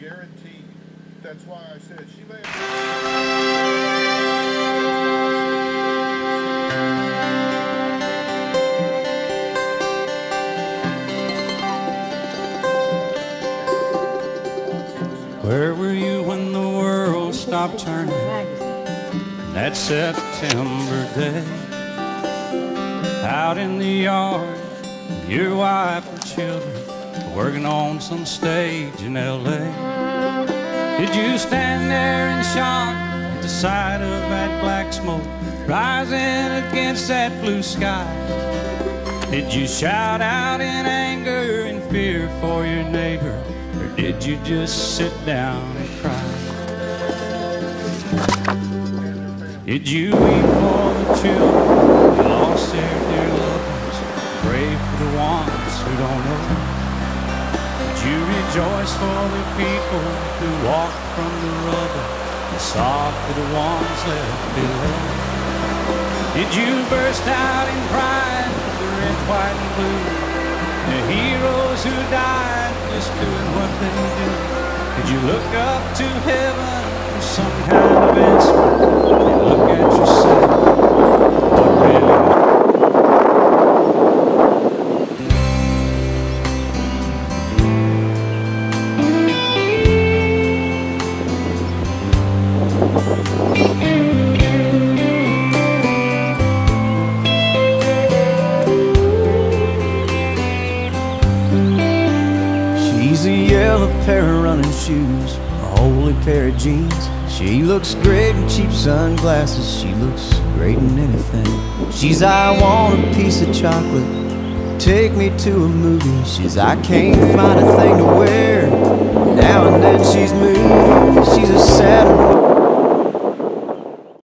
guaranteed. That's why I said she may. Where were you when the world stopped turning that September day? Out in the yard, your wife and children working on some stage in LA. Did you stand there in shock at the sight of that black smoke rising against that blue sky? Did you shout out in anger and fear for your neighbor? Or did you just sit down and cry? Did you weep for the children who lost their dear loved ones? Pray for the ones who don't know. You rejoice for the people who walked from the rubble and sob for the ones left below? Did you burst out in pride for the red, white, and blue? The heroes who died just doing what they do. Did you look up to heaven for some a yellow pair of running shoes, a holey pair of jeans. She looks great in cheap sunglasses. She looks great in anything. She's I want a piece of chocolate. Take me to a movie. She's I can't find a thing to wear.